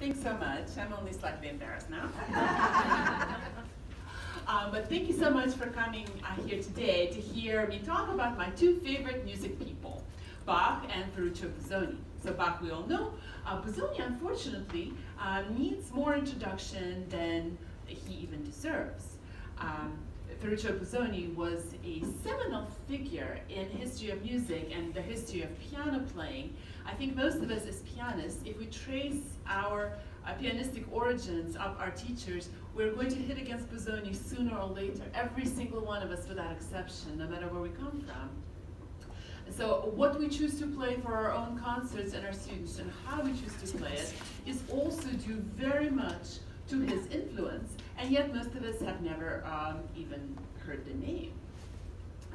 Thanks so much. I'm only slightly embarrassed now. um, but thank you so much for coming uh, here today to hear me talk about my two favorite music people, Bach and Ferruccio Busoni. So Bach we all know. Uh, Busoni, unfortunately, uh, needs more introduction than he even deserves. Um, Ferruccio Busoni was a seminal figure in history of music and the history of piano playing. I think most of us as pianists, if we trace our uh, pianistic origins of our teachers, we're going to hit against Busoni sooner or later, every single one of us without exception, no matter where we come from. So what we choose to play for our own concerts and our students and how we choose to play it is also due very much to his influence, and yet most of us have never um, even heard the name.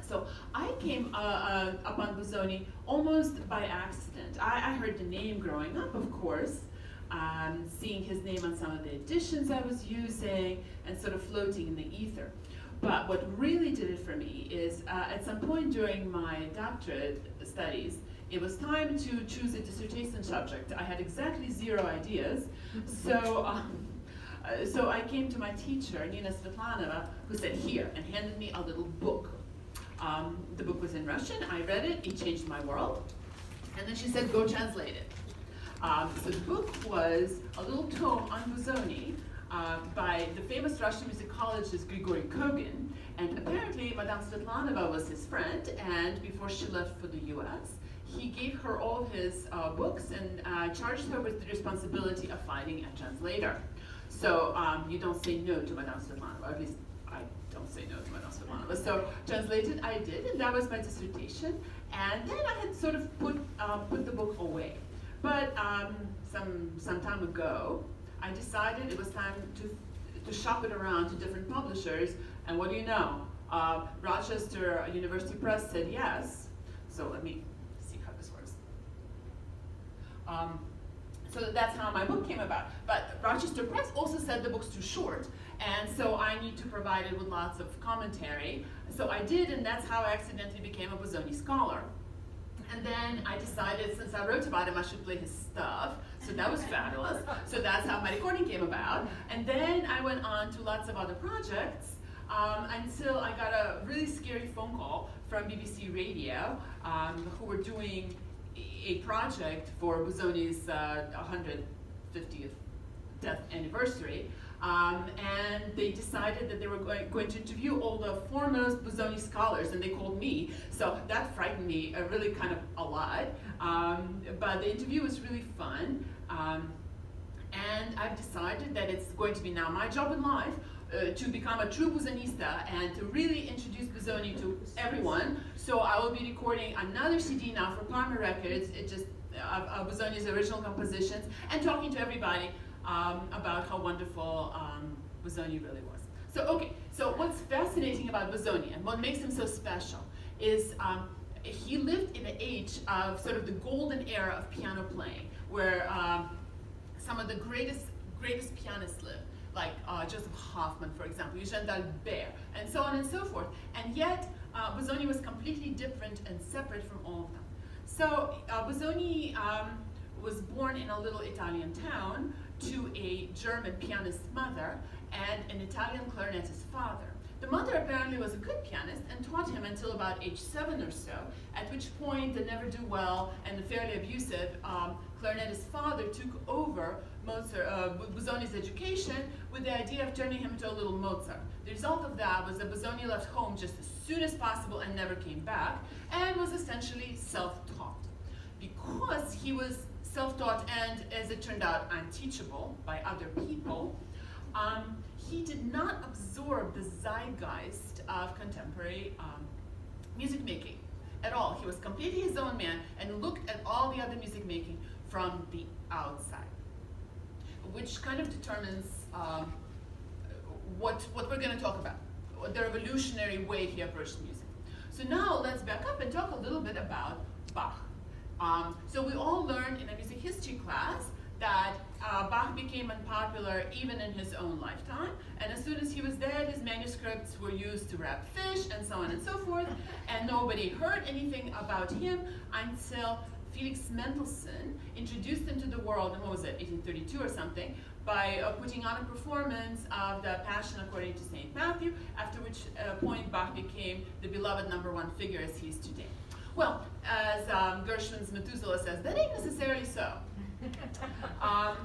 So I came uh, uh, upon Busoni almost by accident. I, I, heard the name growing up, of course, um, seeing his name on some of the editions I was using, and sort of floating in the ether. But what really did it for me is uh, at some point during my doctorate studies, it was time to choose a dissertation subject. I had exactly zero ideas, so um, uh, so I came to my teacher, Nina Svetlanova, who said, here, and handed me a little book. Um, the book was in Russian, I read it, it changed my world. And then she said, go translate it. Um, so the book was a little tome on Busoni uh, by the famous Russian musicologist Grigory Kogan. And apparently Madame Svetlanova was his friend, and before she left for the US, he gave her all his uh, books and uh, charged her with the responsibility of finding a translator. So um, you don't say no to Madame Svetlanova, at least I don't say no to Madame Svetlanova. So translated I did, and that was my dissertation. And then I had sort of put, uh, put the book away. But um, some, some time ago, I decided it was time to, to shop it around to different publishers. And what do you know? Uh, Rochester University Press said yes. So let me see how this works. Um, so that's how my book came about. But Rochester Press also said the book's too short, and so I need to provide it with lots of commentary. So I did, and that's how I accidentally became a Busoni scholar. And then I decided, since I wrote about him, I should play his stuff. So that was fabulous. So that's how my recording came about. And then I went on to lots of other projects um, until I got a really scary phone call from BBC Radio, um, who were doing a project for Busoni's uh, 150th death anniversary. Um, and they decided that they were going, to interview all the foremost Busoni scholars, and they called me. So that frightened me uh, really kind of a lot. Um, but the interview was really fun. Um, and I've decided that it's going to be now my job in life uh, to become a true Busonista and to really introduce Busoni to everyone. So I will be recording another CD now for Parma Records, it just uh, Busoni's original compositions, and talking to everybody um, about how wonderful um, Busoni really was. So okay, so what's fascinating about Busoni and what makes him so special is um, he lived in an age of sort of the golden era of piano playing, where um, some of the greatest greatest pianists lived like uh, Josef Hofmann, for example, Eugène d'Albert, and so on and so forth. And yet, uh, Busoni was completely different and separate from all of them. So uh, Busoni um, was born in a little Italian town to a German pianist's mother and an Italian clarinetist father. The mother apparently was a good pianist and taught him until about age seven or so, at which point the never-do-well and the fairly abusive um, clarinetist father took over Mozart, uh, education with the idea of turning him into a little Mozart. The result of that was that Busoni left home just as soon as possible and never came back, and was essentially self-taught. Because he was self-taught and, as it turned out, unteachable by other people, um, he did not absorb the zeitgeist of contemporary um, music making at all. He was completely his own man and looked at all the other music making from the outside which kind of determines um, what, what we're going to talk about, the revolutionary way he approached music. So now let's back up and talk a little bit about Bach. Um, so we all learned in a music history class that uh, Bach became unpopular even in his own lifetime, and as soon as he was dead, his manuscripts were used to wrap fish and so on and so forth, and nobody heard anything about him until Felix Mendelssohn introduced him to the world in, what was it, 1832 or something, by uh, putting on a performance of the Passion according to St. Matthew, after which uh, point Bach became the beloved number one figure as he is today. Well, as um, Gershwin's Methuselah says, that ain't necessarily so. um,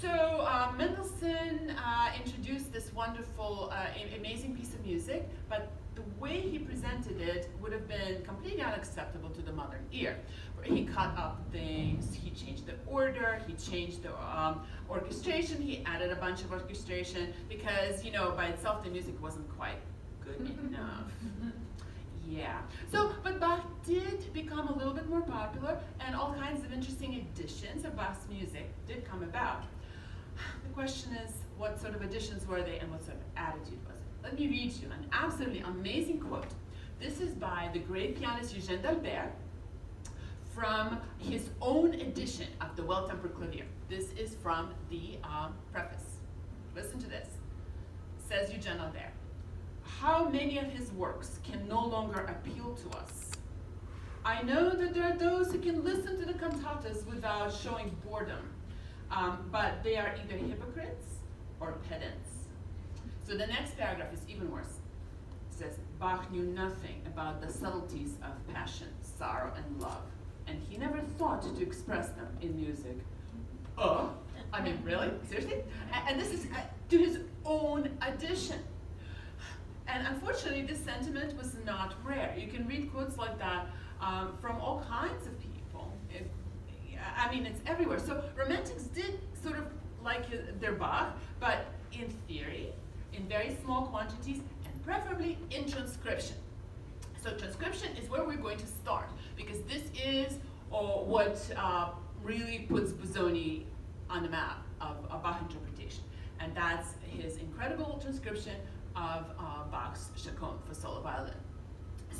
so uh, Mendelssohn uh, introduced this wonderful, uh, amazing piece of music, but the way he presented it would have been completely unacceptable to the modern ear. He cut up things, he changed the order, he changed the um, orchestration, he added a bunch of orchestration because, you know, by itself the music wasn't quite good enough. Yeah. So, but Bach did become a little bit more popular and all kinds of interesting additions of Bach's music did come about. The question is, what sort of additions were they and what sort of attitude was it? Let me read you an absolutely amazing quote. This is by the great pianist Eugène d'Albert from his own edition of the Well-Tempered Clavier. This is from the uh, preface. Listen to this. Says Eugène d'Albert, how many of his works can no longer appeal to us? I know that there are those who can listen to the cantatas without showing boredom, um, but they are either hypocrites or pedants. So the next paragraph is even worse. It says, Bach knew nothing about the subtleties of passion, sorrow, and love, and he never thought to express them in music. Oh, I mean, really? Seriously? And this is uh, to his own addition. And unfortunately, this sentiment was not rare. You can read quotes like that um, from all kinds of people. It, I mean, it's everywhere. So romantics did sort of like their Bach, but in theory, in very small quantities, and preferably in transcription. So transcription is where we're going to start, because this is uh, what uh, really puts Busoni on the map of, of Bach interpretation. And that's his incredible transcription of uh, Bach's Chaconne for solo violin.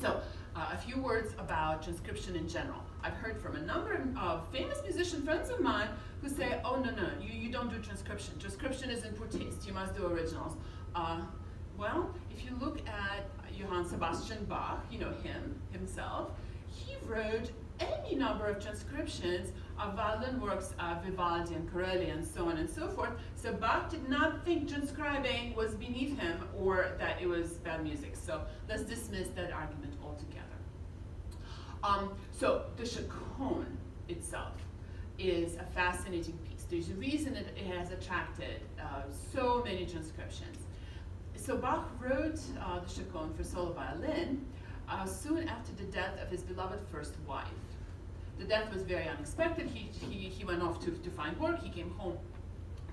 So uh, a few words about transcription in general. I've heard from a number of famous musician friends of mine who say, oh no, no, you, you don't do transcription. Transcription is in poor taste, you must do originals. Uh, well, if you look at Johann Sebastian Bach, you know him, himself, he wrote any number of transcriptions of violin works of Vivaldi and Corelli and so on and so forth. So Bach did not think transcribing was beneath him or that it was bad music. So let's dismiss that argument altogether. Um, so the chaconne itself is a fascinating piece. There's a reason it, it has attracted uh, so many transcriptions. So Bach wrote uh, the chaconne for solo violin uh, soon after the death of his beloved first wife. The death was very unexpected. He, he, he went off to, to find work. He came home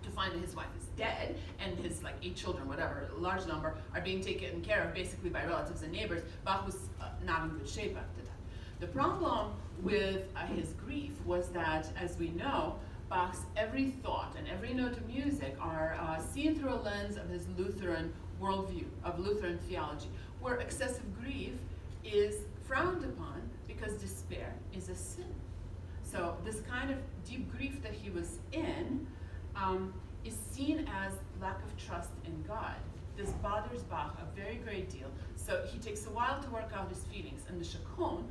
to find that his wife is dead and his like eight children, whatever, a large number, are being taken care of basically by relatives and neighbors. Bach was uh, not in good shape after that. The problem with uh, his grief was that, as we know, Bach's every thought and every note of music are uh, seen through a lens of his Lutheran worldview, of Lutheran theology, where excessive grief is frowned upon because despair is a sin. So this kind of deep grief that he was in um, is seen as lack of trust in God. This bothers Bach a very great deal. So he takes a while to work out his feelings. And the chaconne,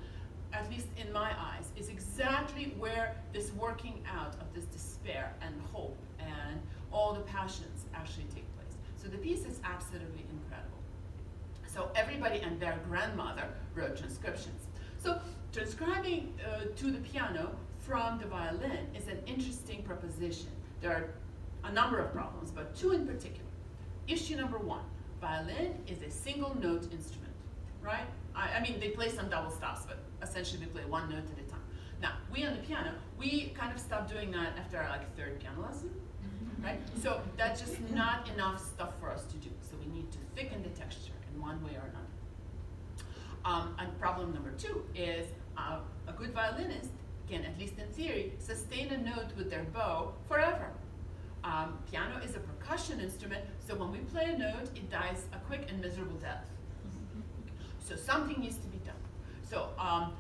at least in my eyes, is exactly where this working out of this despair and hope and all the passions actually take place. So the piece is absolutely incredible. So everybody and their grandmother wrote transcriptions. So transcribing uh, to the piano from the violin is an interesting proposition. There are a number of problems, but two in particular. Issue number one, violin is a single note instrument, right? I, I mean, they play some double stops, but essentially they play one note at a time. Now, we on the piano, we kind of stopped doing that after our like third piano lesson, right? So that's just not enough stuff for us to do. So we need to thicken the texture in one way or another. Um, and problem number two is uh, a good violinist can, at least in theory, sustain a note with their bow forever. Um, piano is a percussion instrument, so when we play a note, it dies a quick and miserable death. So something needs to be done. So um,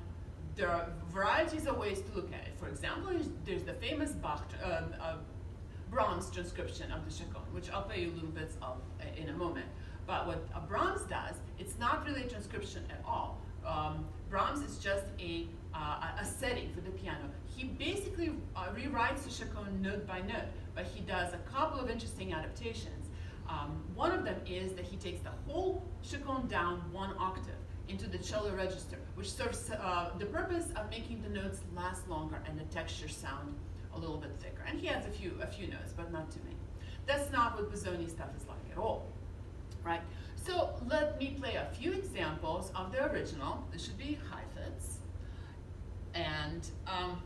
there are varieties of ways to look at it. For example, there's the famous Bach, um, uh, Brahms transcription of the Chaconne, which I'll play you a little bits of uh, in a moment. But what a Brahms does, it's not really a transcription at all. Um, Brahms is just a uh, a setting for the piano. He basically uh, rewrites the chaconne note by note, but he does a couple of interesting adaptations. Um, one of them is that he takes the whole chaconne down one octave into the cello register, which serves uh, the purpose of making the notes last longer and the texture sound a little bit thicker. And he adds a few, a few notes, but not too many. That's not what Busoni stuff is like at all, right? So let me play a few examples of the original. This should be Heifetz. And um,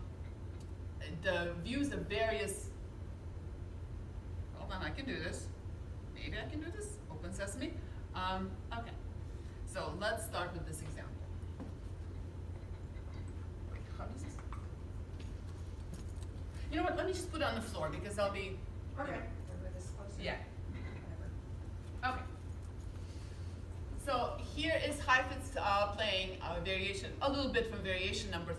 the views of various, hold on, I can do this. Maybe I can do this, open sesame. Um, okay, so let's start with this example. Wait, how does this? You know what, let me just put it on the floor because I'll be, Okay. yeah. Okay. So here is Heifetz uh, playing a variation, a little bit from variation number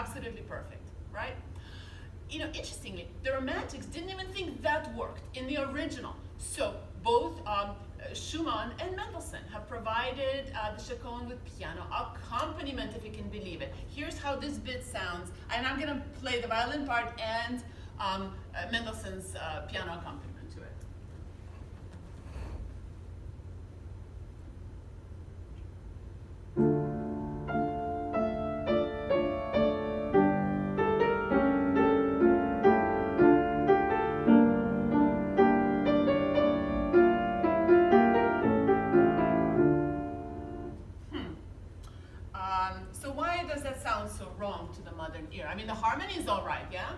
absolutely perfect, right? You know, interestingly, the Romantics didn't even think that worked in the original. So both um, Schumann and Mendelssohn have provided uh, the chaconne with piano accompaniment, if you can believe it. Here's how this bit sounds, and I'm going to play the violin part and um, uh, Mendelssohn's uh, piano accompaniment does that sound so wrong to the modern ear? I mean, the harmony is all right, yeah?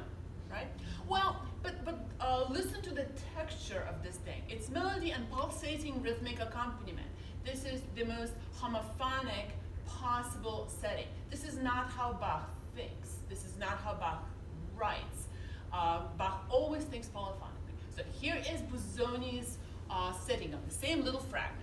Right? Well, but, but uh, listen to the texture of this thing. It's melody and pulsating rhythmic accompaniment. This is the most homophonic possible setting. This is not how Bach thinks. This is not how Bach writes. Uh, Bach always thinks polyphonically. So here is Busoni's uh, setting of the same little fragment.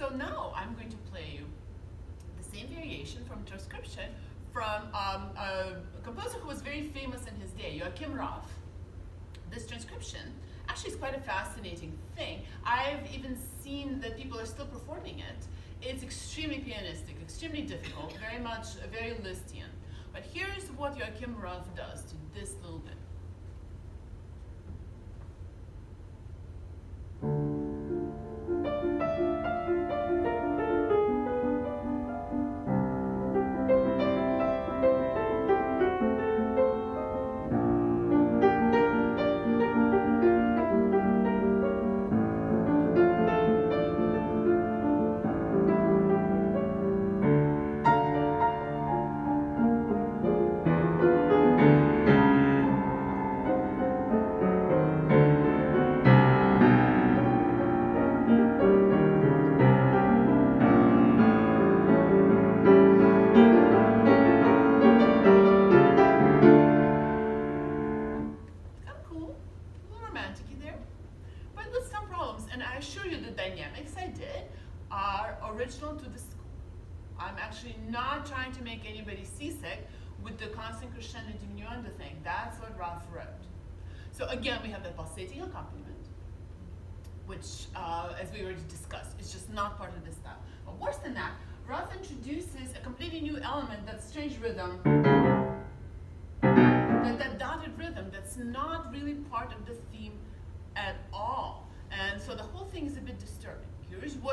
So now I'm going to play you the same variation from transcription from um, a composer who was very famous in his day, Joachim Raff. This transcription actually is quite a fascinating thing. I've even seen that people are still performing it. It's extremely pianistic, extremely difficult, very much very Lisztian. But here's what Joachim Raff does to this little bit.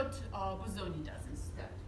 What uh, does instead.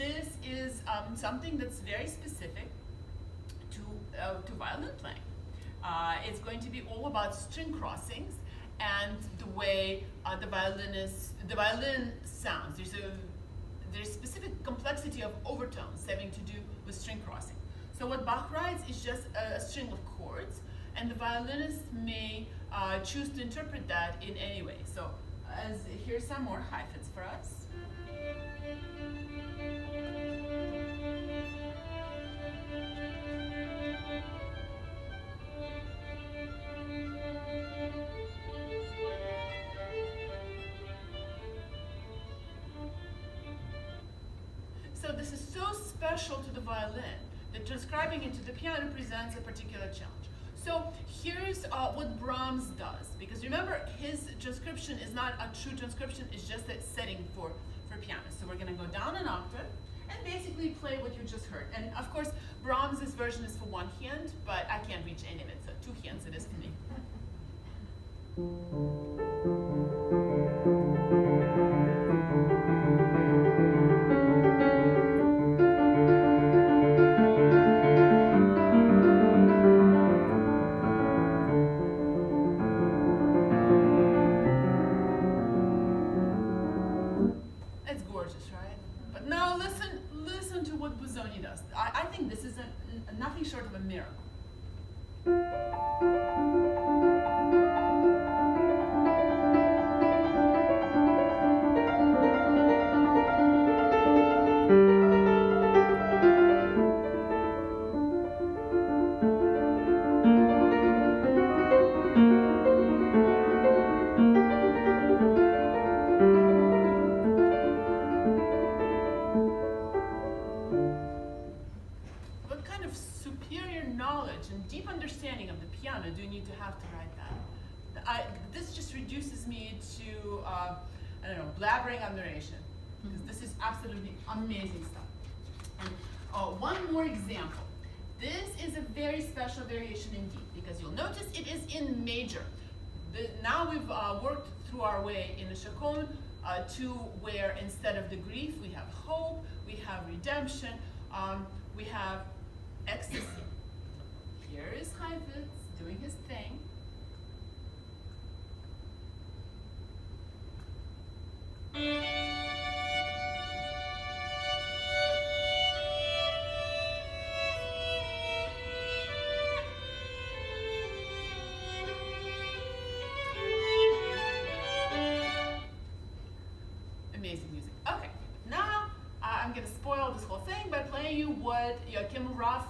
This is um, something that's very specific to, uh, to violin playing. Uh, it's going to be all about string crossings and the way uh, the violinist, the violin sounds. There's a there's specific complexity of overtones having to do with string crossing. So what Bach writes is just a, a string of chords, and the violinist may uh, choose to interpret that in any way. So as here's some more Heifetz for us. So this is so special to the violin that transcribing it to the piano presents a particular challenge. So here's uh, what Brahms does, because remember his transcription is not a true transcription, it's just a setting for, for piano. So we're gonna go down an octave and basically play what you just heard. And of course, Brahms's version is for one hand, but I can't reach any of it, so two hands it is for me. notice it is in major. The, now we've uh, worked through our way in the chaconne uh, to where instead of the grief, we have hope, we have redemption, um, we have ecstasy. Here is Heifetz doing his thing. Amazing what Joachim Raff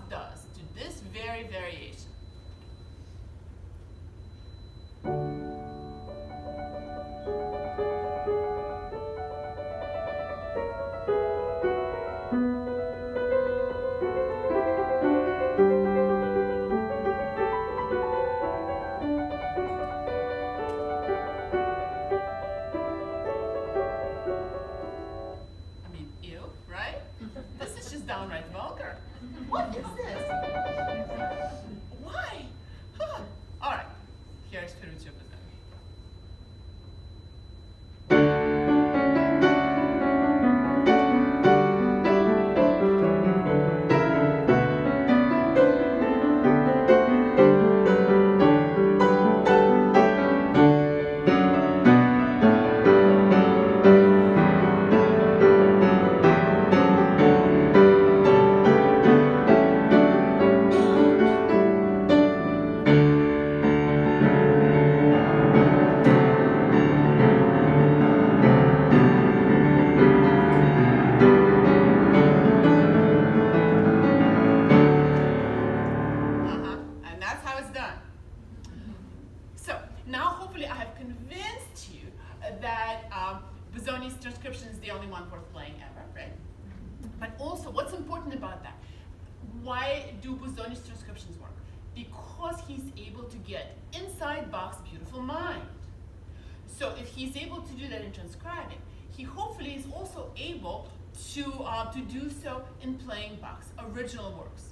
original works,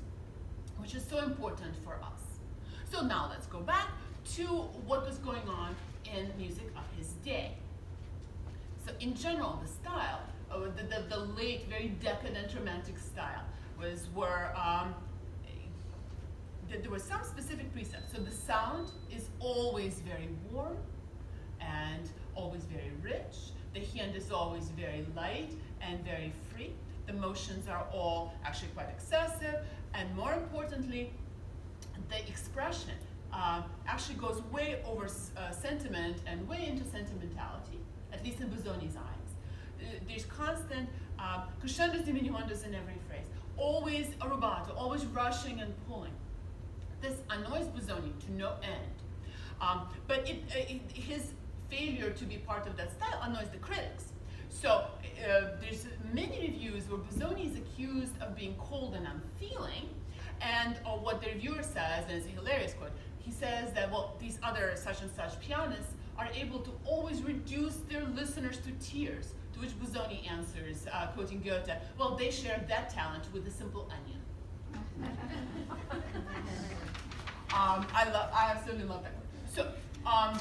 which is so important for us. So now let's go back to what was going on in music of his day. So in general, the style, uh, the, the, the, late, very decadent romantic style, was where um, there were some specific precepts. So the sound is always very warm and always very rich. The hand is always very light and very free. The motions are all actually quite excessive. And more importantly, the expression uh, actually goes way over uh, sentiment and way into sentimentality, at least in Busoni's eyes. Uh, there's constant uh, crescendos diminuendos in every phrase, always a rubato, always rushing and pulling. This annoys Busoni to no end. Um, but it, uh, it, his failure to be part of that style annoys the critics. So uh, there's many reviews where Busoni is accused of being cold and unfeeling, and uh, what the reviewer says, and it's a hilarious quote, he says that, well, these other such and such pianists are able to always reduce their listeners to tears, to which Busoni answers, uh, quoting Goethe, well, they share that talent with a simple onion. um, I, love, I absolutely love that. So, um,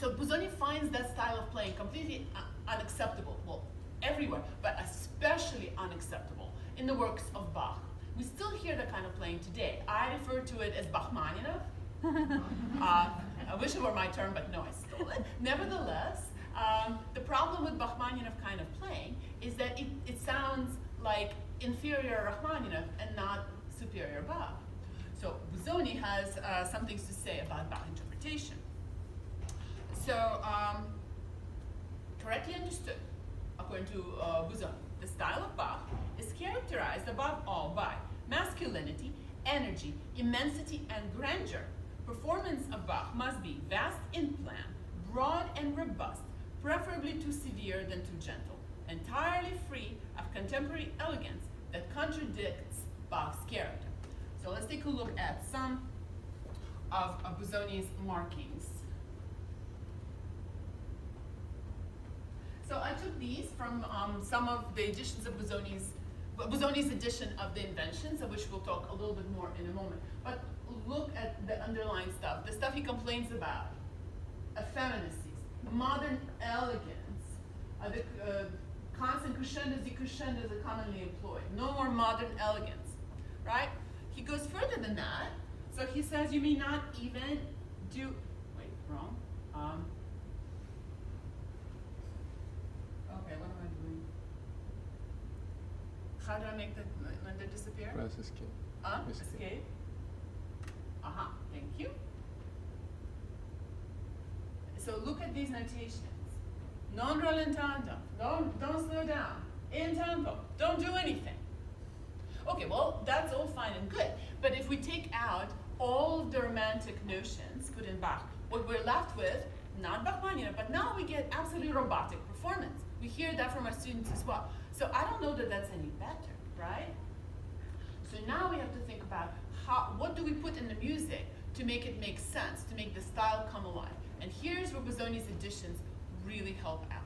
so Busoni finds that style of playing completely unacceptable, well, everywhere, but especially unacceptable in the works of Bach. We still hear that kind of playing today. I refer to it as Bachmaninov, uh, I wish it were my term, but no, I stole it. Nevertheless, um, the problem with Bachmaninov kind of playing is that it, it sounds like inferior Rachmaninov and not superior Bach. So Busoni has uh, some things to say about Bach interpretation. So, um, correctly understood, according to uh, Busoni, the style of Bach is characterized above all by masculinity, energy, immensity, and grandeur, Performance of Bach must be vast in plan, broad and robust, preferably too severe than too gentle, entirely free of contemporary elegance that contradicts Bach's character. So let's take a look at some of Busoni's markings. So I took these from um, some of the editions of Busoni's Busoni's edition of the inventions, of which we'll talk a little bit more in a moment. But look at the underlying stuff, the stuff he complains about, effeminacies, modern elegance, uh, the uh, constant crescendos, are commonly employed. No more modern elegance, right? He goes further than that. So he says you may not even do, wait, wrong. Um, okay, what am I doing? How do I make the Linda disappear? Press escape. Uh, escape. escape. Aha, thank you. So look at these notations. Non rallentando, don't, don't slow down. In tempo, don't do anything. Okay, well, that's all fine and good. But if we take out all the romantic notions put in Bach, what we're left with, not Bachmanian, but now we get absolutely robotic performance. We hear that from our students as well. So I don't know that that's any better, right? So now we have to think about how, what do we put in the music to make it make sense, to make the style come alive. And here's where Busoni's editions really help out.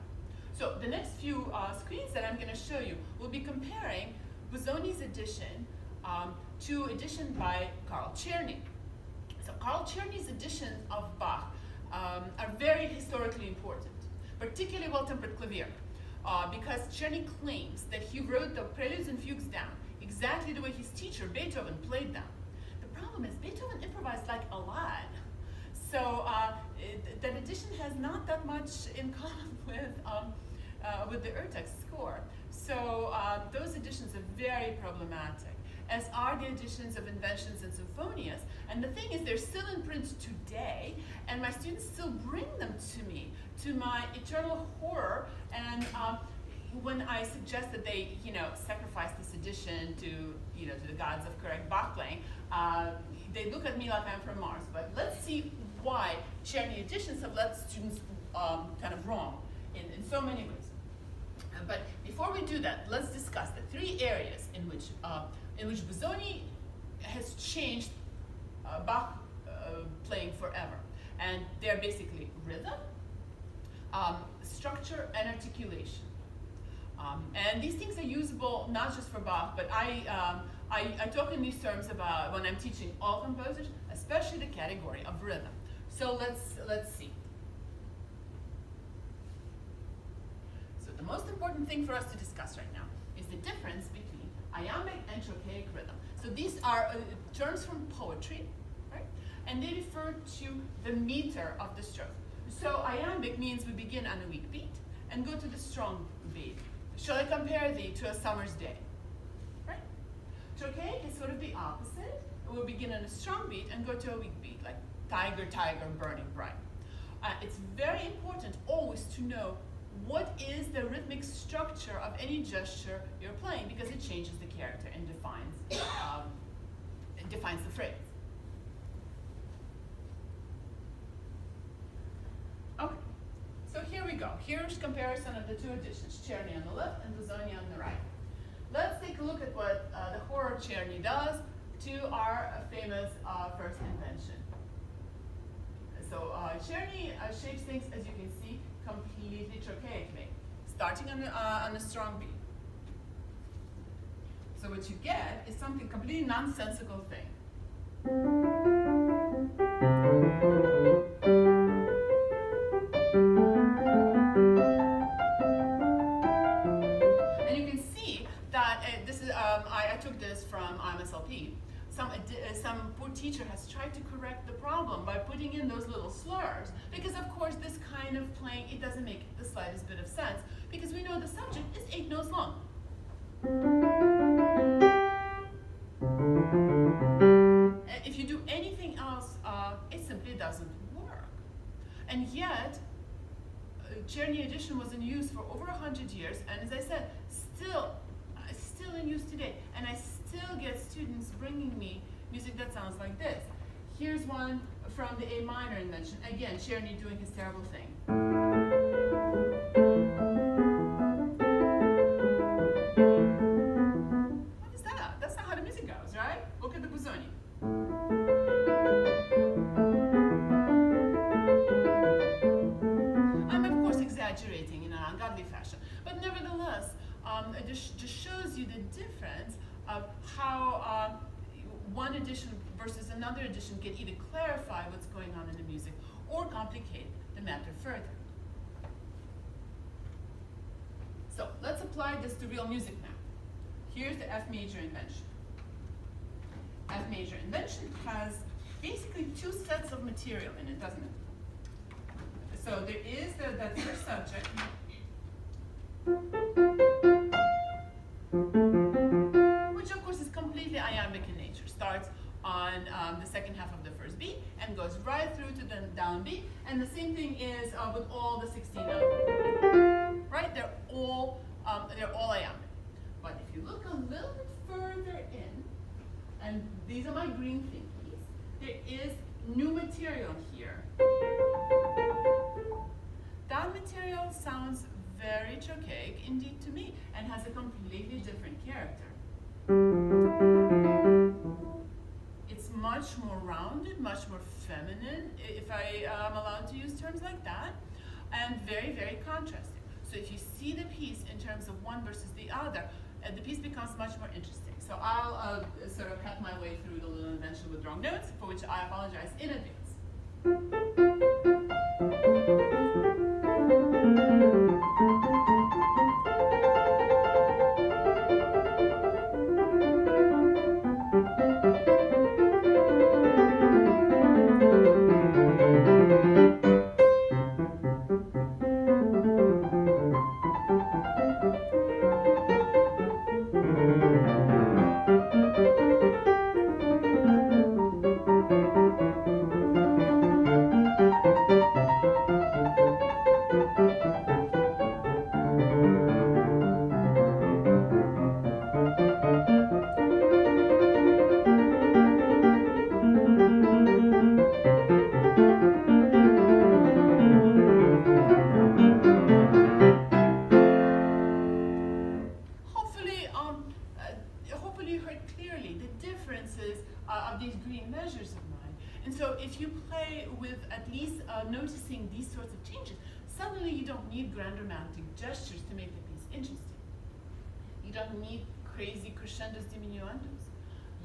So the next few uh, screens that I'm going to show you will be comparing Busoni's edition um, to edition by Carl Czerny. So Carl Czerny's editions of Bach um, are very historically important, particularly well-tempered clavier, uh, because Czerny claims that he wrote the preludes and fugues down exactly the way his teacher, Beethoven, played them The problem is Beethoven improvised like a lot. So uh, it, that edition has not that much in common with, um, uh, with the Urtext score. So uh, those editions are very problematic, as are the editions of Inventions and Symphonias. And the thing is, they're still in print today, and my students still bring them to me, to my eternal horror. And um, when I suggest that they, you know, sacrifice this edition to, you know, to the gods of correct Bach uh, they look at me like I'm from Mars. But let's see why Czerny editions have led students um, kind of wrong in, in so many ways. But before we do that, let's discuss the three areas in which uh, in which Busoni has changed uh, Bach uh, playing forever. And they're basically rhythm, um, structure, and articulation. Um, and these things are usable not just for Bach, but I, um, I, I, talk in these terms about when I'm teaching all composers, especially the category of rhythm. So let's, let's see. So the most important thing for us to discuss right now is the difference iambic and trochaic rhythm. So these are uh, terms from poetry, right? And they refer to the meter of the stroke. So iambic means we begin on a weak beat and go to the strong beat. Shall I compare thee to a summer's day? Right? Trochaic is sort of the opposite. We'll begin on a strong beat and go to a weak beat, like tiger, tiger, burning bright. Uh, it's very important always to know what is the rhythmic structure of any gesture you're playing because it changes the character and defines, um, defines the phrase. Okay, so here we go. Here's comparison of the two editions, Czerny on the left and Busoni on the right. Let's take a look at what uh, the horror Czerny does to our famous uh, first invention. So uh, Czerny uh, shapes things, as you can see, completely trochaic trochaically, starting on, uh, on a strong beat. So what you get is something completely nonsensical thing. Some, poor teacher has tried to correct the problem by putting in those little slurs. Because of course this kind of playing, it doesn't make the slightest bit of sense because we know the subject is eight notes long. if you do anything else, uh, it simply doesn't work. And yet, uh, Czerny edition was in use for over a hundred years, and as I said, still, still in use today. And I still get students bringing me music that sounds like this. Here's one from the A minor invention. Again, Czerny doing his terrible thing. What is that? That's not how the music goes, right? Look at the Busoni. I'm of course exaggerating in an ungodly fashion, but nevertheless, um, it just, shows you the difference of how uh, one edition versus another edition can either clarify what's going on in the music or complicate the matter further. So let's apply this to real music now. Here's the F major invention. F major invention has basically two sets of material in it, doesn't it? So there is the, that first subject, which of course is completely iambic in. Starts on um, the second half of the first beat and goes right through to the downbeat. And the same thing is uh, with all the 16 notes. Right? They're all um, they're all iambic. But if you look a little bit further in, and these are my green thingies, there is new material here. That material sounds very trochaic indeed to me and has a completely different character. It's much more rounded, much more feminine, if I am allowed to use terms like that, and very, very contrasting. So if you see the piece in terms of one versus the other, uh, the piece becomes much more interesting. So I'll uh, sort of cut my way through the little invention with wrong notes, for which I apologize in advance.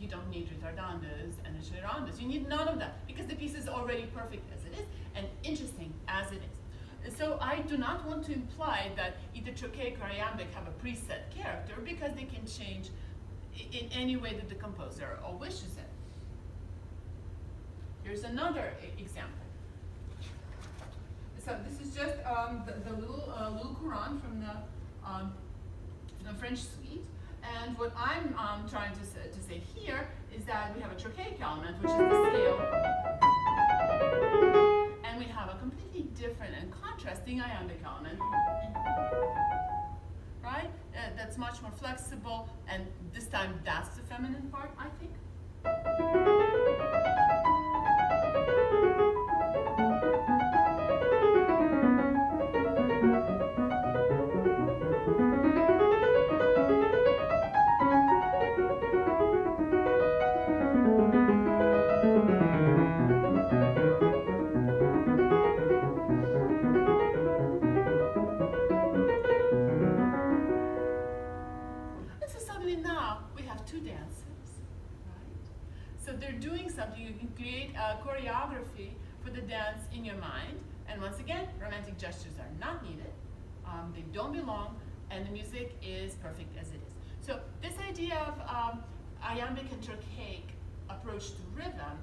You don't need ritardandos and accelerandos. You need none of that because the piece is already perfect as it is and interesting as it is. So I do not want to imply that either trochaic or iambic have a preset character because they can change in any way that the composer or wishes it. Here's another example. So this is just um, the, the, little uh, from the, um, the French suite. And what I'm um, trying to say, to say here is that we have a trochaic element, which is the scale. And we have a completely different and contrasting iambic element. Right? Uh, that's much more flexible, and this time that's the feminine part, I think. Iambic and trochaic approach to rhythm,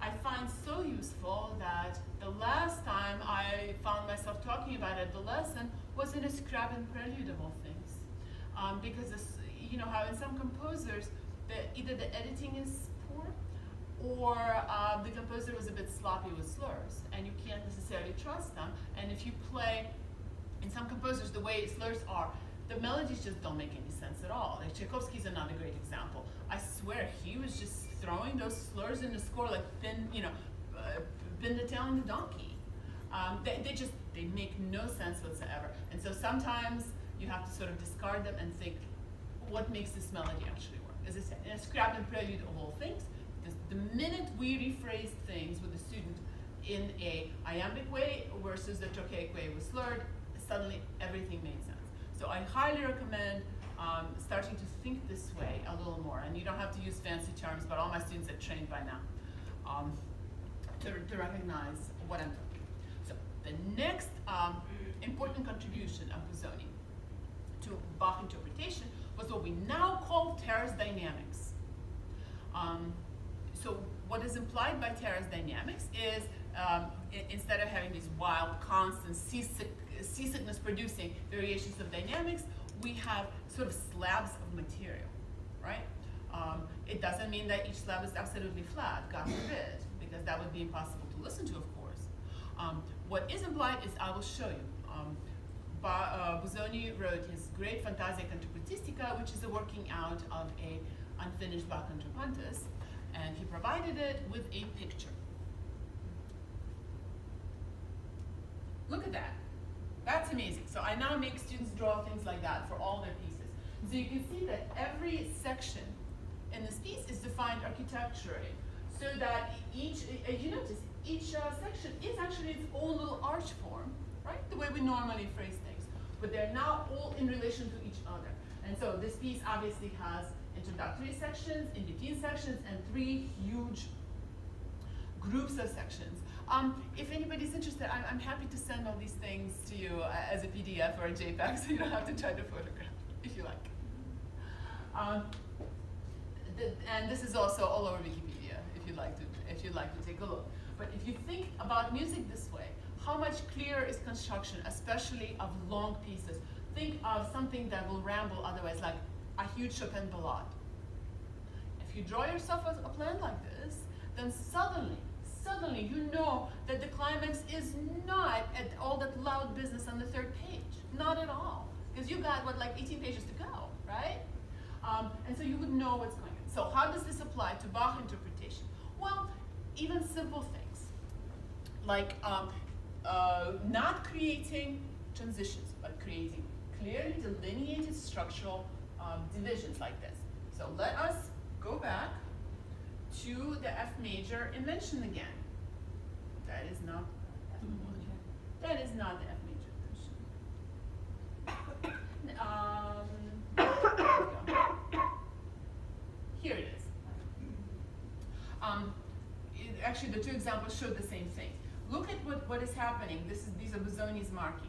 I find so useful that the last time I found myself talking about it, the lesson was in a Scriabin prelude of all things. Um, because this, you know how in some composers, the, either the editing is or uh, the composer was a bit sloppy with slurs and you can't necessarily trust them. And if you play, in some composers, the way slurs are, the melodies just don't make any sense at all. Like Tchaikovsky's another great example. I swear he was just throwing those slurs in the score like thin, you know, uh, been the tail on the donkey. Um, they, they just, they make no sense whatsoever. And so sometimes you have to sort of discard them and think, what makes this melody actually work? As I said, in a Scriabin prelude of all things, the minute we rephrase things with the student in a iambic way versus the trochaic way with slurred, suddenly everything made sense. So I highly recommend um, starting to think this way a little more. And you don't have to use fancy terms, but all my students are trained by now um, to, to recognize what I'm talking. So the next um, important contribution of Busoni to Bach interpretation was what we now call terrace dynamics. Um, so what is implied by terrace dynamics is um, instead of having these wild, constant, seasick seasickness producing variations of dynamics, we have sort of slabs of material, right? Um, it doesn't mean that each slab is absolutely flat, God forbid, because that would be impossible to listen to, of course. Um, what is implied is I will show you. Um, ba uh, Busoni wrote his great Fantasia Contrapuntistica, which is a working out of a unfinished Bach contrapunctus, and he provided it with a picture. Look at that. That's amazing. So I now make students draw things like that for all their pieces. So you can see that every section in this piece is defined architecturally so that each, uh, you notice, each uh, section is actually its own little arch form, right? The way we normally phrase things. But they're now all in relation to each other. And so this piece obviously has introductory sections, in between sections, and three huge groups of sections. Um, if anybody's interested, I'm, I'm, happy to send all these things to you uh, as a PDF or a JPEG, so you don't have to try to photograph, if you like. Um, and this is also all over Wikipedia, if you'd like to, if you'd like to take a look. But if you think about music this way, how much clearer is construction, especially of long pieces? Think of something that will ramble otherwise, like a huge Chopin ballade. If you draw yourself a, a plan like this, then suddenly suddenly you know that the climax is not at all that loud business on the third page. Not at all. Because you got, what, like 18 pages to go, right? Um, and so you would know what's going on. So how does this apply to Bach interpretation? Well, even simple things, like um, uh, not creating transitions, but creating clearly delineated structural um, divisions like this. So let us go back to the F major invention again. That is not that is not the F major invention. Um, here it is. Um, it, actually, the two examples show the same thing. Look at what, what is happening. This is, these are Busoni's markings.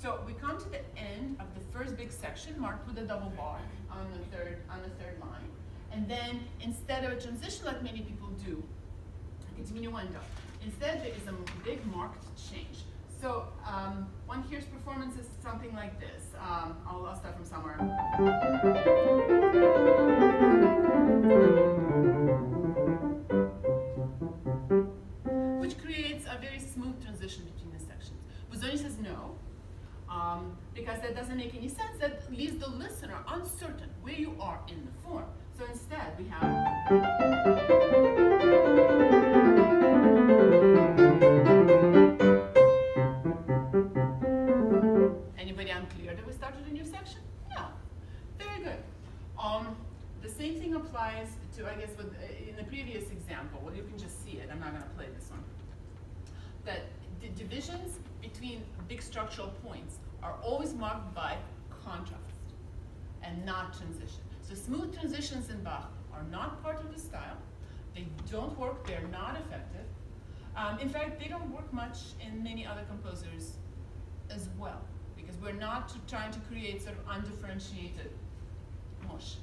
So we come to the end of the first big section marked with a double bar on the third, on the third line. And then instead of a transition like many people do, diminuendo, instead there is a big marked change. So um, one hears performances something like this. Um, I'll, I'll start from somewhere. Which creates a very smooth transition between the sections. Busoni says no, um, because that doesn't make any sense. That leaves the listener uncertain where you are in the form. So instead, we have. Anybody unclear that we started a new section? Yeah, very good. Um, the same thing applies to, I guess, with, uh, in the previous example. Well, you can just see it. I'm not going to play this one. That the divisions between big structural points are always marked by contrast and not transition. So smooth transitions in Bach are not part of the style. They don't work, they're not effective. Um, in fact, they don't work much in many other composers as well, because we're not trying to create sort of undifferentiated mush.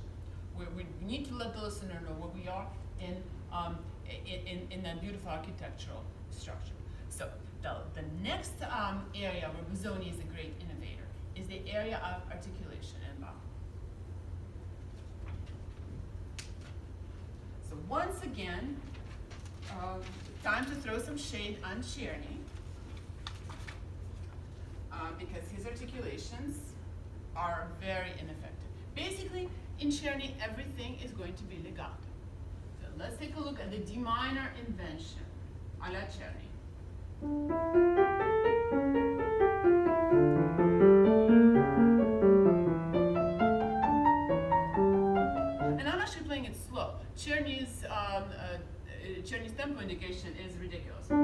we we need to let the listener know where we are in, um, in, in, in that beautiful architectural structure. So the, the next um, area where Busoni is a great innovator is the area of articulation and Bach. So once again, uh, time to throw some shade on Czerny, uh, because his articulations are very ineffective. Basically, in Czerny, everything is going to be legato. So let's take a look at the D minor invention, a la. And I'm actually playing it slow. Czerny's, um, uh, tempo indication is ridiculous. I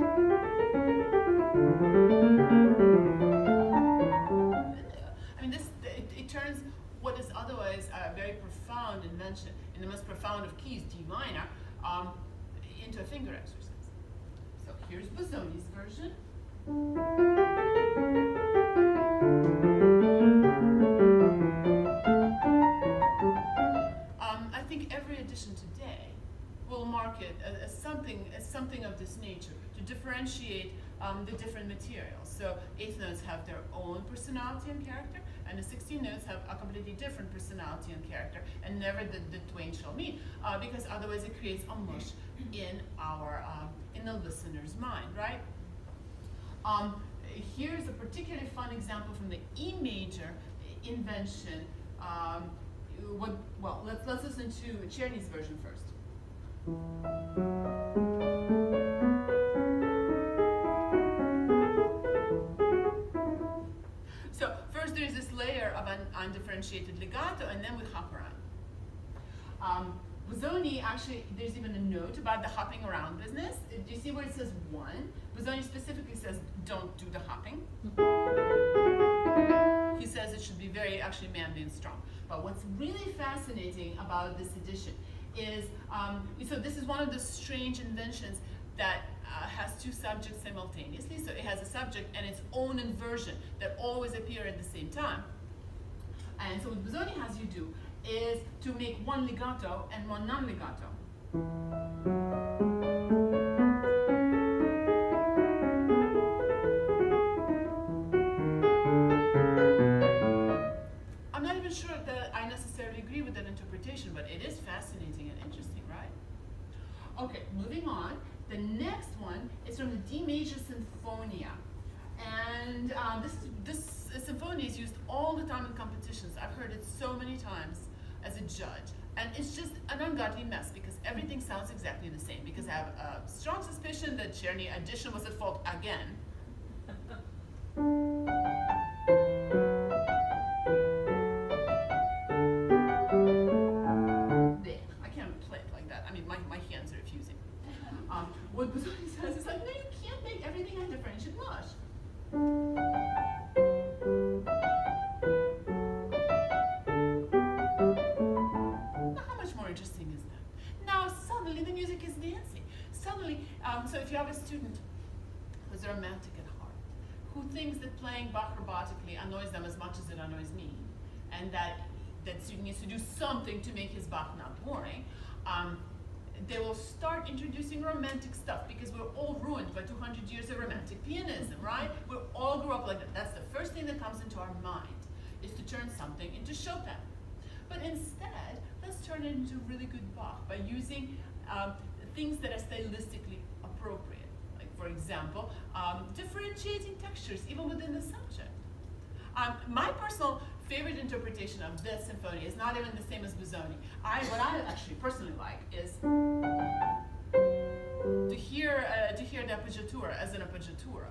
mean, this it, it turns what is otherwise a very profound invention in the most profound of keys, D minor, um, into a finger exercise. So here's Busoni's version. Um, I think every edition today will mark it as, as, something as something of this nature to differentiate um, the different materials. So eighth notes have their own personality and character, and the 16 notes have a completely different personality and character, and never the, the twain shall meet, uh, because otherwise it creates a mush in our um, in the listener's mind, right? Um, here's a particularly fun example from the E major invention. Um, what, well, let's, let's listen to Czerny's version first. Undifferentiated legato, and then we hop around. Um, actually, there's even a note about the hopping around business. Do you see where it says one? Busoni specifically says, don't do the hopping. He says it should be very, actually, manly and strong. But what's really fascinating about this edition is, um, so this is one of the strange inventions that uh, has two subjects simultaneously. So it has a subject and its own inversion that always appear at the same time. And so what Busoni has you do is to make one legato and one non-legato. I'm not even sure that I necessarily agree with that interpretation, but it is fascinating and interesting, right? Okay, moving on. The next one is from the D major sinfonia. And uh, this, is, this symphony is used all the time in competitions. I've heard it so many times as a judge. And it's just an ungodly mess because everything sounds exactly the same. Because I have a strong suspicion that Czerny addition was at fault again. I can't play it like that. I mean, my, my hands are refusing. Um, what Busoni says is like, no, you can't make everything a differentiate wash. Now, suddenly the music is dancing. Suddenly, um, so if you have a student who's romantic at heart, who thinks that playing Bach robotically annoys them as much as it annoys me, and that that student needs to do something to make his Bach not boring, um, they will start introducing romantic stuff because we're all ruined by 200 years of romantic pianism, right? We all grew up like that. That's the first thing that comes into our mind, is to turn something into Chopin. But instead, turn it into really good Bach by using um, things that are stylistically appropriate. Like, for example, um, differentiating textures even within the subject. Um, my personal favorite interpretation of this symphony is not even the same as Busoni. I, what I actually personally like is to hear uh, to hear the appoggiatura as an appoggiatura.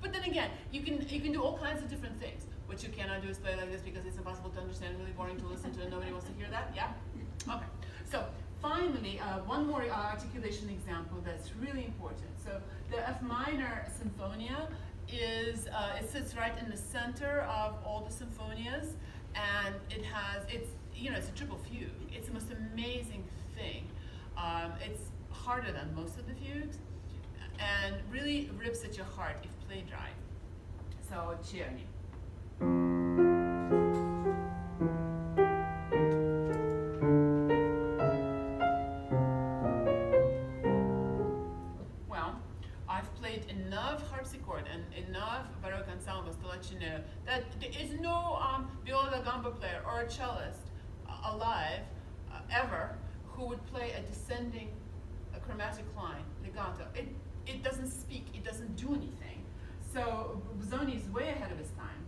But then again, you can you can do all kinds of different things. What you cannot do is play like this because it's impossible to understand, really boring to listen to, and nobody wants to hear that. Yeah. Okay. So finally, uh, one more uh, articulation example that's really important. So the F minor Sinfonia is, uh, it sits right in the center of all the sinfonias, and it has, it's, you know, it's a triple fugue. It's the most amazing thing. Um, it's harder than most of the fugues, and really rips at your heart if played right. So, Cioni. that there is no um, viola gamba player or a cellist uh, alive uh, ever who would play a descending a chromatic line, legato. It, it doesn't speak, it doesn't do anything. So Busoni is way ahead of his time.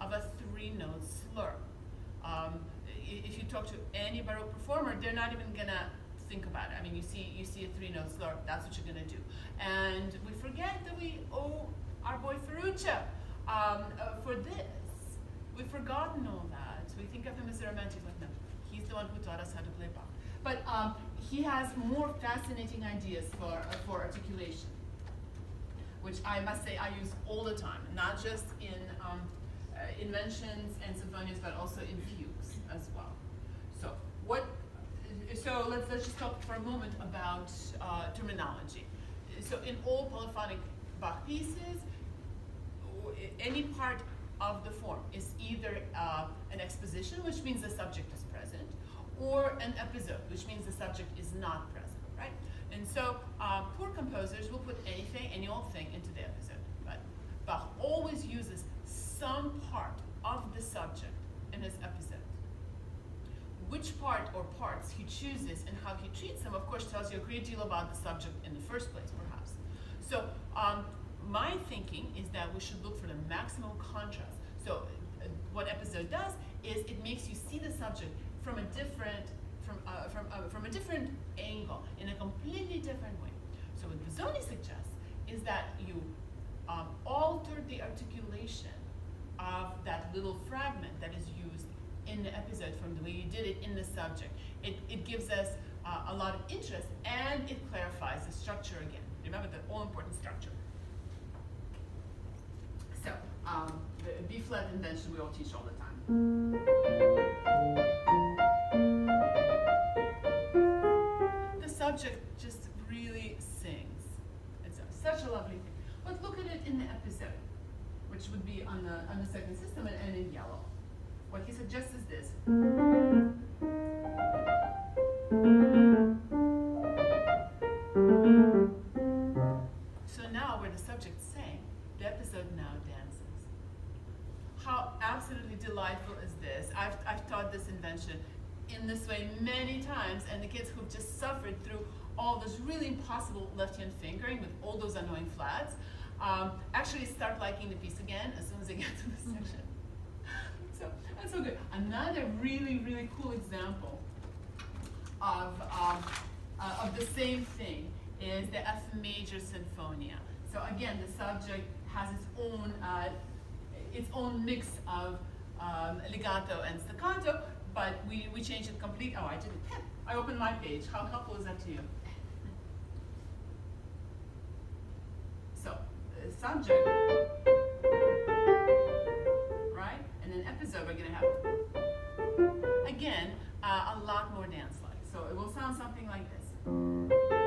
of a three-note slur. Um, if you talk to any Baroque performer, they're not even gonna think about it. I mean, you see, you see a three-note slur, that's what you're gonna do. And we forget that we owe our boy Ferruccio um, uh, for this. We've forgotten all that. We think of him as a romantic, like no, he's the one who taught us how to play Bach. But um, he has more fascinating ideas for, uh, for articulation, which I must say I use all the time, not just in um, inventions and symphonies, but also in fugues as well. So what? So let's let's just talk for a moment about uh, terminology. So in all polyphonic Bach pieces, any part of the form is either uh, an exposition, which means the subject is present, or an episode, which means the subject is not present, right? And so uh, poor composers will put anything, any old thing into the episode. But Bach always uses some part of the subject in his episode. Which part or parts he chooses and how he treats them, of course, tells you a great deal about the subject in the first place, perhaps. So um, my thinking is that we should look for the maximum contrast. So uh, what episode does is it makes you see the subject from a different from uh, from uh, from a different angle in a completely different way. So what Busoni suggests is that you um, alter the articulation of that little fragment that is used in the episode from the way you did it in the subject. It, it gives us uh, a lot of interest and it clarifies the structure again. Remember the all important structure. So, um, the B flat invention we all teach all the time. The subject just really sings. It's such a lovely thing. But look at it in the episode which would be on the, on the second system and, in yellow. What he suggests is this. So now where the subject sang, the episode now dances. How absolutely delightful is this? I've, I've taught this invention in this way many times and the kids who've just suffered through all those really impossible left-hand fingering with all those annoying flats, um, actually start liking the piece again as soon as they get to this section. So that's so good. Another really, really cool example of, um, uh, of the same thing is the F major sinfonia. So again, the subject has its own, uh, its own mix of um, legato and staccato, but we, we changed it complete. Oh, I did it. I opened my page. How helpful is that to you? So, the subject, right? And then episode, we're going to have, again, uh, a lot more dance-like. So it will sound something like this.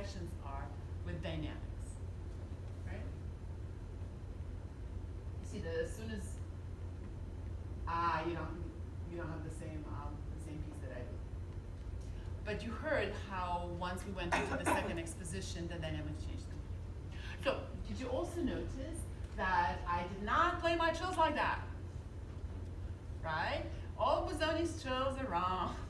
intersections are with dynamics, right? You see that as soon as ah, you don't you don't have the same um, the same piece that I do. But you heard how once we went into the second exposition, the dynamics changed. So did you also notice that I did not play my trills like that? Right? All Busoni's trills are wrong.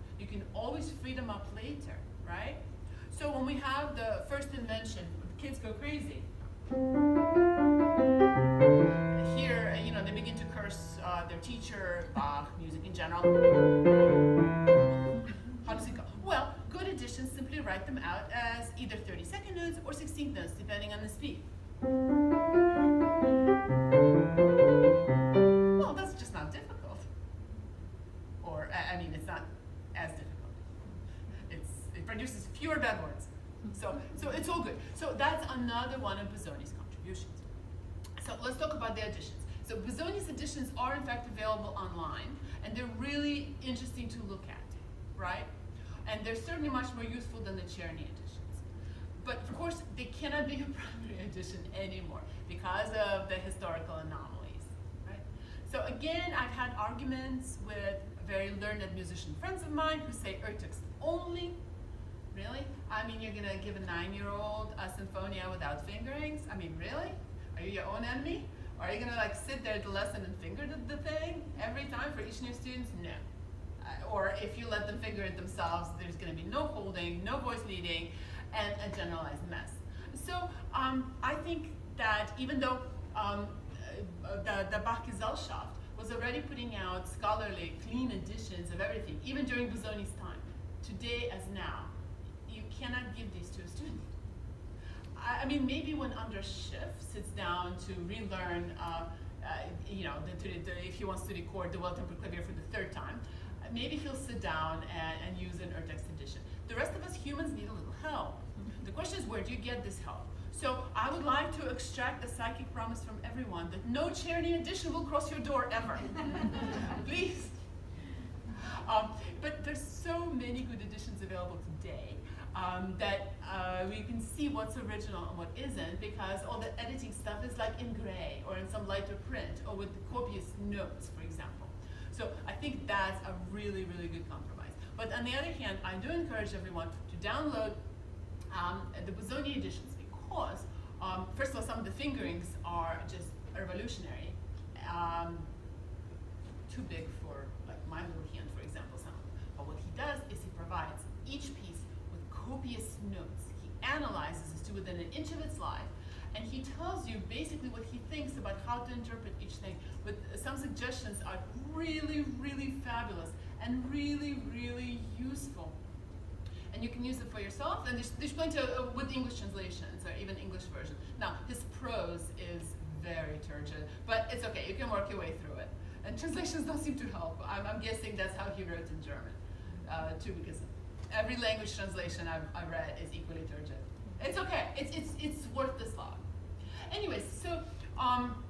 You can always free them up later, right? So when we have the first invention, the kids go crazy. Here, you know, they begin to curse uh, their teacher, Bach, music in general. How does it go? Well, good editions simply write them out as either 32nd notes or 16th notes, depending on the speed. Produces fewer bad words. Mm-hmm. So, so it's all good. So that's another one of Busoni's contributions. So let's talk about the editions. So Busoni's editions are in fact available online, and they're really interesting to look at, right? And they're certainly much more useful than the Czerny editions. But of course, they cannot be a primary edition anymore because of the historical anomalies, right? So again, I've had arguments with very learned musician friends of mine who say Urtext only. Really? I mean, you're gonna give a nine-year-old a sinfonia without fingerings? I mean, really? Are you your own enemy? Or Are you gonna like sit there at the lesson and finger the, the thing every time for each new student? No. Uh, or if you let them figure it themselves, there's gonna be no holding, no voice leading, and a generalized mess. So um, I think that even though um, uh, the, the Bach Gesellschaft was already putting out scholarly, clean editions of everything, even during Busoni's time, today as now, cannot give these to a student. I, mean, maybe when Andras Schiff sits down to relearn, uh, uh, you know, the, the, if he wants to record the Well-Tempered Clavier for the third time, maybe he'll sit down and, and use an Urtext edition. The rest of us humans need a little help. Mm-hmm. The question is, where do you get this help? So I would like to extract a psychic promise from everyone that no Czerny edition will cross your door ever. Please. Um, but there's so many good editions available today um, that uh, we can see what's original and what isn't because all the editing stuff is like in gray or in some lighter print or with copious notes, for example. So I think that's a really, really good compromise. But on the other hand, I do encourage everyone to download um, the Busoni editions because, um, first of all, some of the fingerings are just revolutionary. Um, too big for like my little hand, for example, some. But what he does is he provides each copious notes. He analyzes as to within an inch of its life, and he tells you basically what he thinks about how to interpret each thing. But some suggestions are really, really fabulous and really, really useful. and you can use it for yourself. And there's, there's plenty of, with English translations or even English version. Now, his prose is very turgid, but it's okay. You can work your way through it. And translations don't seem to help. I'm, I'm guessing that's how he wrote in German, uh, too, because every language translation I've, I've read is equally turgid. It's okay. It's, it's, it's worth the slog. Anyways, so um,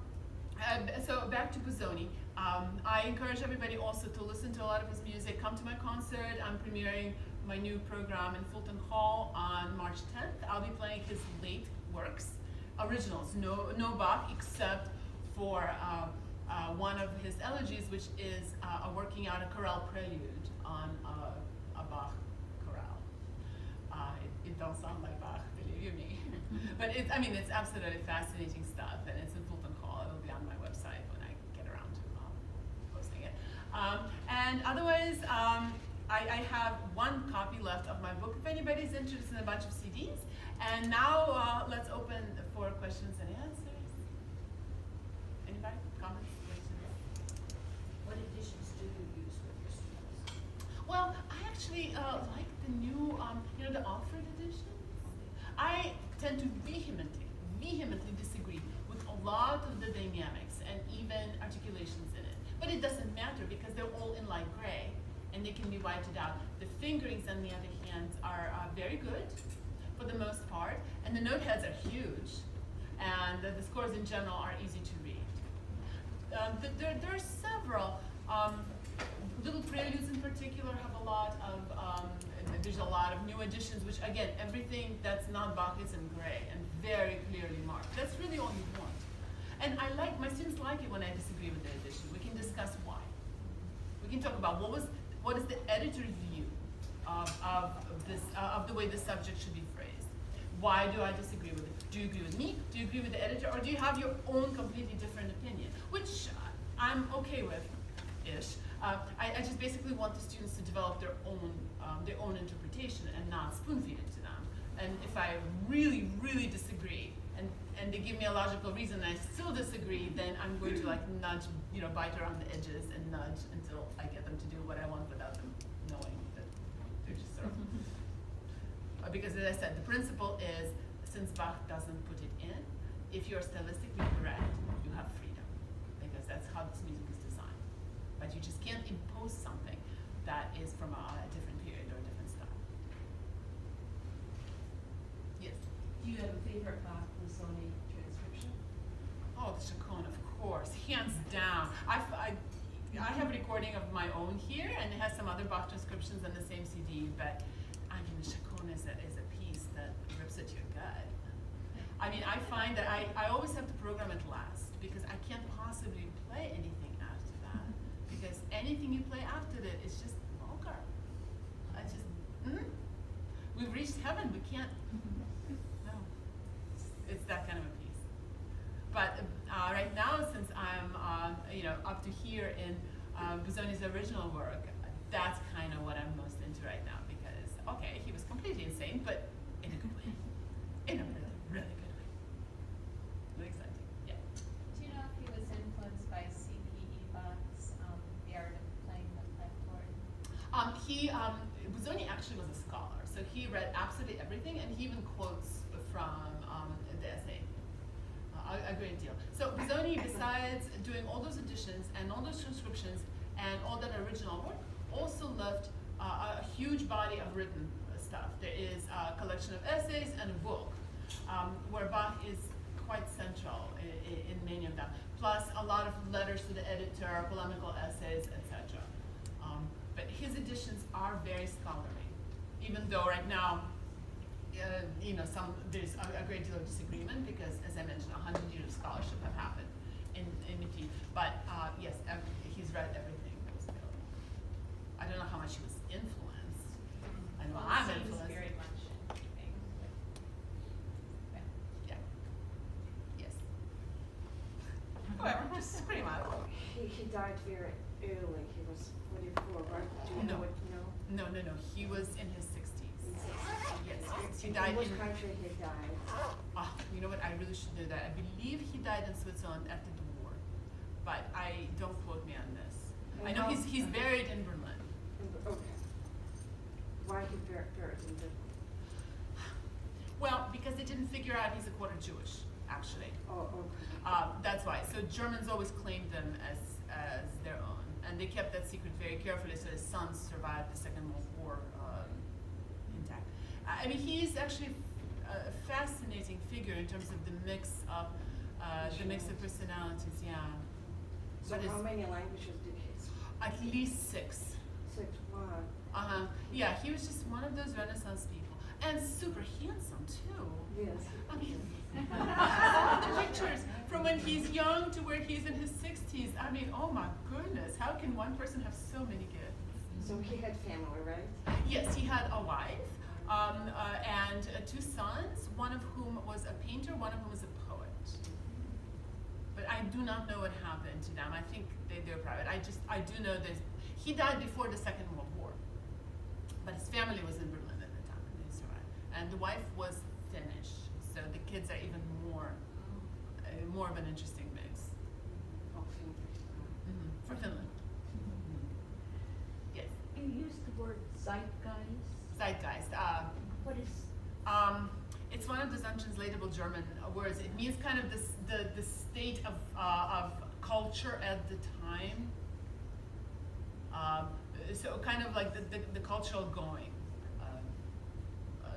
uh, so back to Busoni. Um, I encourage everybody also to listen to a lot of his music. Come to my concert. I'm premiering my new program in Fulton Hall on March 10th. I'll be playing his late works, originals, no, no Bach except for uh, uh, one of his elegies, which is uh, a working out a chorale prelude on a Bach chorale. Uh, it, it don't sound like Bach, believe you me. but it's, I mean, it's absolutely fascinating stuff, and it's in Fulton Hall. It'll be on my website when I get around to um, posting it. Um, and otherwise, um, I, I, have one copy left of my book if anybody's interested in a bunch of CDs. And now uh, let's open for questions and answers. Anybody? Comments? Questions? What editions do you use with your students? Well, I actually uh, like the new, um, you know, the Alfred. I tend to vehemently, vehemently disagree with a lot of the dynamics and even articulations in it. But it doesn't matter because they're all in light gray and they can be whited out. The fingerings, on the other hand, are uh, very good for the most part, and the note heads are huge, and the, the scores in general are easy to read. Um, the, there, there, are several. Um, little preludes in particular have a lot of um, there's a lot of new additions, which again, everything that's not is in gray and very clearly marked. That's really all you want. And I like, my students like it when I disagree with the addition. We can discuss why. We can talk about what was, what is the editor's view of, of, this, uh, of the way the subject should be phrased. Why do I disagree with it? Do you agree with me? Do you agree with the editor? Or do you have your own completely different opinion? Which I'm okay with, ish. Uh, I, I, just basically want the students to develop their own um, their own interpretation and not spoon feed it to them. And if I really, really disagree, and, and they give me a logical reason and I still disagree, then I'm going to like nudge, you know, bite around the edges and nudge until I get them to do what I want without them knowing that they're just sort of. Because as I said, the principle is since Bach doesn't put it in, if you're stylistically correct, you have freedom. Because that's how this music is designed. But you just can't impose something that is from a different Do you have a favorite Bach Busoni transcription? Oh, the Chaconne, of course, hands down. I, I, I have a recording of my own here, and it has some other Bach transcriptions on the same CD, but I mean, the Chaconne is a, is a piece that rips at your gut. I mean, I find that I, I always have to program it last, because I can't possibly play anything after that, because anything you play after that is just vulgar. I just, mm? We've reached heaven, we can't it's that kind of a piece. But uh, right now, since I'm um, you know up to here in um, Busoni's original work, that's kind of what I'm most into right now because okay, he was completely insane, but in a good way, in a really, really good way. Really exciting, yeah. Do you know if he was influenced by C.P.E. Bach's um, The Art of Playing the Clavichord? Um, he um, Busoni actually was a scholar, so he read absolutely everything, and he even quotes a, great deal. So Busoni, besides doing all those editions and all those transcriptions and all that original work, also left uh, a huge body of written stuff. There is a collection of essays and a book um, where Bach is quite central in, in, many of them, plus a lot of letters to the editor, polemical essays, etc. Um, but his editions are very scholarly, even though right now uh, you know, some there's a, a, great deal of disagreement because, as I mentioned, a 100 years of scholarship have happened in, in MIT. But uh, yes, every, he's read everything that was available. I don't know how much he was influenced. I know well, I'm influenced. very much yeah. Yes. Whatever, just scream out. He, he died very early. He was 44, right? Do you no. know what, no? No, no, no. He was in his Yes, he In which in. country he died? Ah, you know what? I really should know that. I believe he died in Switzerland after the war, but I don't quote me on this. I know he's he's buried in Berlin. Okay. why he paired in the, Well, because they didn't figure out he's a quarter Jewish, actually. oh, okay. Uh, that's why. So Germans always claimed them as, as their own, and they kept that secret very carefully. So his sons survived the Second World War intact. I mean, he's actually a fascinating figure in terms of the mix of uh, the mix of personalities. Yeah, So But how many languages did he speak? at least six. Six, wow. Uh huh. Yeah, he was just one of those Renaissance people, and super handsome too. Yes. I mean, all the pictures from when he's young to where he's in his 60s. I mean, oh my goodness, how can one person have so many gifts? So he had family, right? Yes, he had a wife um, uh, and uh, two sons, one of whom was a painter, one of whom was a poet. But I do not know what happened to them. I think they, they're private. I just, I do know that he died before the Second World War. But his family was in Berlin at the time, and they survived. And the wife was Finnish, so the kids are even more, uh, more of an interesting mix Finnish. Mhm, for Finland. Yes, You used the word zeitgeist. Zeitgeist. Uh, What is, Um, it's one of those untranslatable German words. It means kind of this, the, the state of, uh, of culture at the time. Um, so kind of like the, the, the cultural going. Um, uh,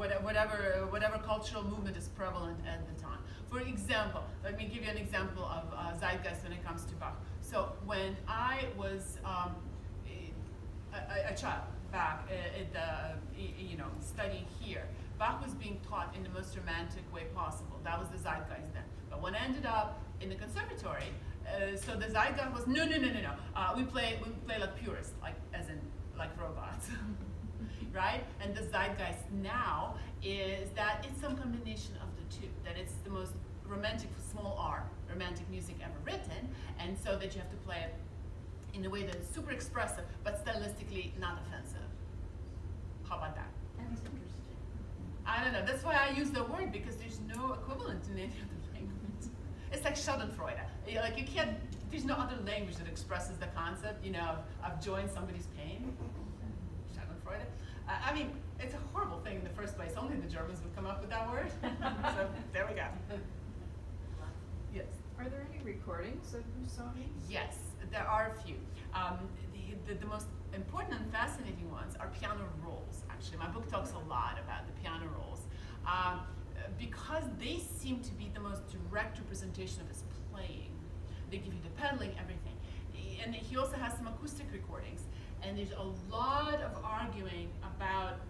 whatever, whatever, whatever cultural movement is prevalent at the time. For example, let me give you an example of uh, zeitgeist when it comes to Bach. So when I was um, a, a, a child back uh, at the, you know, studying here, Bach was being taught in the most romantic way possible. That was the zeitgeist then. But when I ended up in the conservatory, uh, so the zeitgeist was no, no, no, no, no. Uh, we play, we play like purists, like as in like robots, right? And the zeitgeist now is that it's some combination of the two. That it's the most romantic, small R, romantic music ever written, and so that you have to play it in a way that is super expressive, but stylistically not offensive. How about that? that's interesting. I don't know. That's why I use the word because there's no equivalent in any other language. It's like Schadenfreude. Like you can't. There's no other language that expresses the concept, you know, of, in somebody's pain. Schadenfreude. Uh, I mean, it's a horrible thing in the first place. Only the Germans would come up with that word. so there we go. Yes. Are there any recordings of Busoni? Yes, there are a few. Um, the, the, the most important and fascinating ones are piano rolls, actually. My book talks a lot about the piano rolls um, because they seem to be the most direct representation of his playing. They give you the pedaling, everything. And he also has some acoustic recordings. And there's a lot of arguing about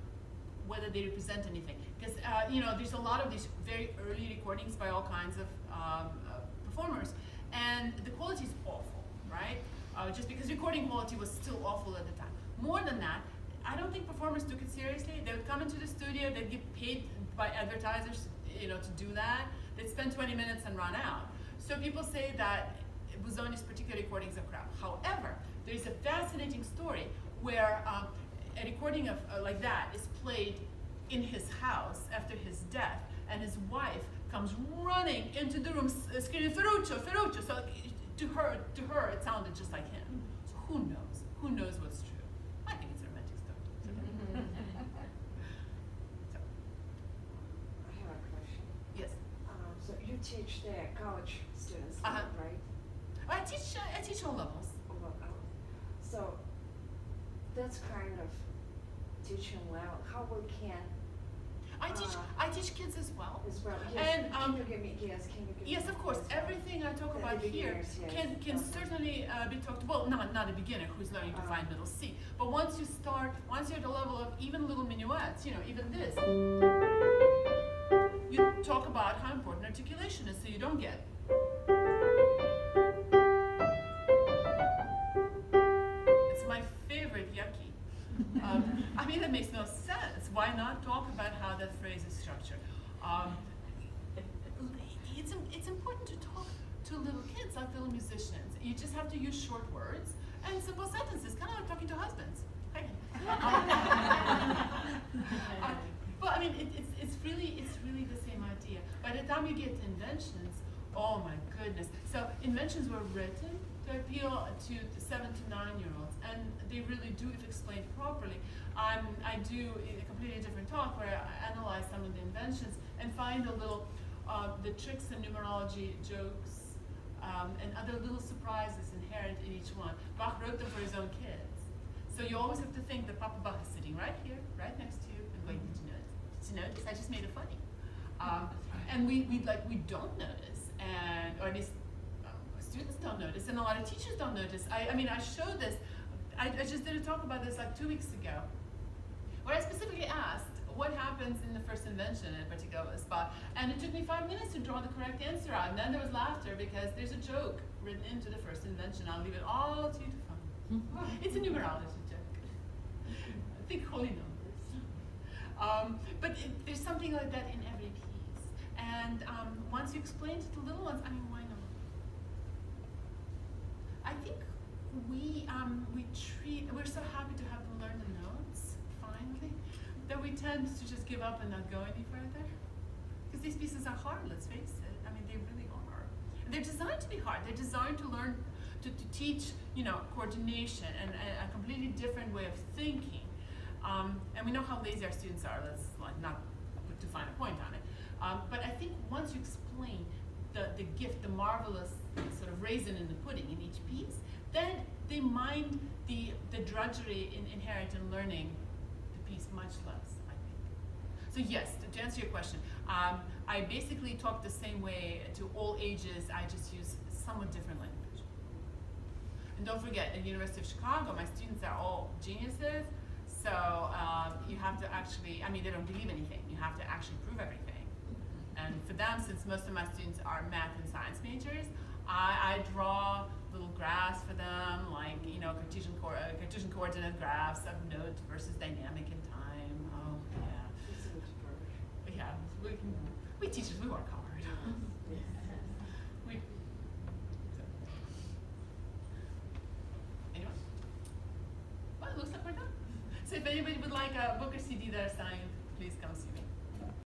whether they represent anything. Because, uh, you know, there's a lot of these very early recordings by all kinds of um, uh, performers, and the quality is awful, right? Uh, just because recording quality was still awful at the time. More than that, I don't think performers took it seriously. They would come into the studio, they'd get paid by advertisers, you know, to do that. They'd spend 20 minutes and run out. So people say that Busoni's particular recordings are crap. However, there's a fascinating story where um, a recording of uh, like that is played in his house after his death, and his wife comes running into the room screaming "Ferruccio, Ferruccio!" So to her, to her, it sounded just like him. So who knows? Who knows what's true? I think it's a romantic story. so, I have a question. yes, Um, so you teach the college students, Uh-huh. right? I teach. uh, I teach all levels. Well, um, So that's kind of teaching level, how we can I teach. I teach kids as well. as well. Yes, And, um, can you give me, yes, can you give? Yes, of course. Everything I talk about here yes. can, can Uh-huh. certainly uh, be talked. Well, not not a beginner who's learning to Uh-huh. find middle C, but once you start, once you're at the level of even little minuets, you know, even this, you talk about how important articulation is, so you don't get. Um, I mean, that makes no sense. Why not talk about how that phrase is structured? Um, it's, it's important to talk to little kids like little musicians. You just have to use short words and simple sentences, kind of like talking to husbands. Uh, but I mean, it, it's, it's really it's really the same idea. By the time you get to inventions, oh my goodness! So inventions were written to appeal to the seven to nine year olds, and they really do if explained properly. Um, I do a completely different talk where I analyze some of the inventions and find a little uh, the tricks and numerology jokes um, and other little surprises inherent in each one. Bach wrote them for his own kids. So you always have to think that Papa Bach is sitting right here, right next to you, and going, did you notice? Did you notice? I just made it funny. Um, and we, we like we don't notice, and or at least um, students don't notice, and a lot of teachers don't notice. I, I mean, I showed this. I, I just did a talk about this like two weeks ago, where I specifically asked what happens in the first invention in a particular spot, and it took me five minutes to draw the correct answer out. And then there was laughter because there's a joke written into the first invention. I'll leave it all to you to find. it's a numerology joke. Think holy numbers. Um, but it, there's something like that in every piece. And um, once you explain to the little ones, I mean, why not? I think we um, we treat we're so happy to have them learn the notes finally that we tend to just give up and not go any further. Because these pieces are hard, let's face it. I mean, they really are. And they're designed to be hard. They're designed to learn to, to teach, you know, coordination and a, a completely different way of thinking. Um, and we know how lazy our students are. Let's like, not put too fine a point on it. Um, but I think once you explain the, the gift, the marvelous sort of raisin in the pudding in each piece, then they mind the, the drudgery in, inherent in learning the piece much less, I think. So yes, to, to answer your question, um, I basically talk the same way to all ages. I just use somewhat different language. And don't forget, at the University of Chicago, my students are all geniuses. So um, you have to actually, I mean, they don't believe anything. You have to actually prove everything. And for them, since most of my students are math and science majors, I, I draw little graphs for them, like you know Cartesian, co- uh, Cartesian coordinate graphs of note versus dynamic in time. Oh yeah, yeah. We, can, we teachers, we work hard. we. Anyone? Well, it looks like we're done. So if anybody would like a book or CD that are signed,